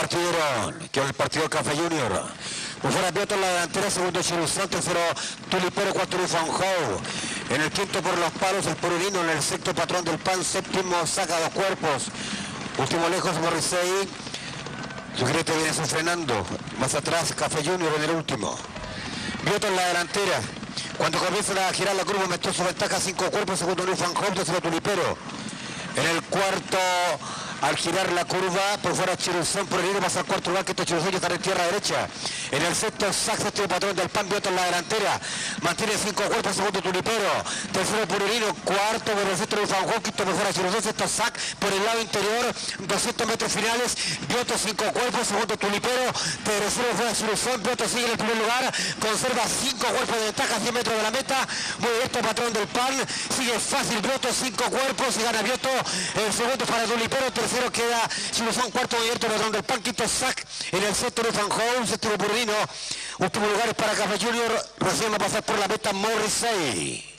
Partidero, que el partido Café Junior. Por fuera Bioto en la delantera, segundo Chiruzón, tercero Tulipero, cuarto Lufanjou. En el quinto por los palos, el Purulino, en el sexto patrón del pan, séptimo saca dos cuerpos. Último lejos Morrisei. Su jinete viene frenando. Más atrás Café Junior en el último. Bioto en la delantera. Cuando comienza a girar la curva, metió su ventaja cinco cuerpos, segundo Lufanjou, tercero Tulipero. En el cuarto al girar la curva, por fuera Chiruzón, por el hilo pasa al cuarto lugar, que este Chiruzón está en tierra derecha. En el sexto, Sax, este patrón del pan, Biota en la delantera. Mantiene cinco cuerpos, segundo Tulipero. Tercero Purulino, cuarto por el centro de Fanjón, quinto por fuera Chiruzón, sexto Sac por el lado interior, 200 metros finales. Biota cinco cuerpos, segundo Tulipero. Tercero fuera Chiruzón, Biota sigue en el primer lugar, conserva cinco cuerpos de ventaja, 100 metros de la meta. Muy bien, este patrón del pan, sigue fácil Bioto, cinco cuerpos, y gana Bioto. El segundo para Tulipero, tercero queda Chiruzón, cuarto abierto, patrón del pan, quinto Sac en el centro de Fanjón, séptimo Purulino. Último lugar es para Café Junior, recién va a pasar por la meta Morrissey.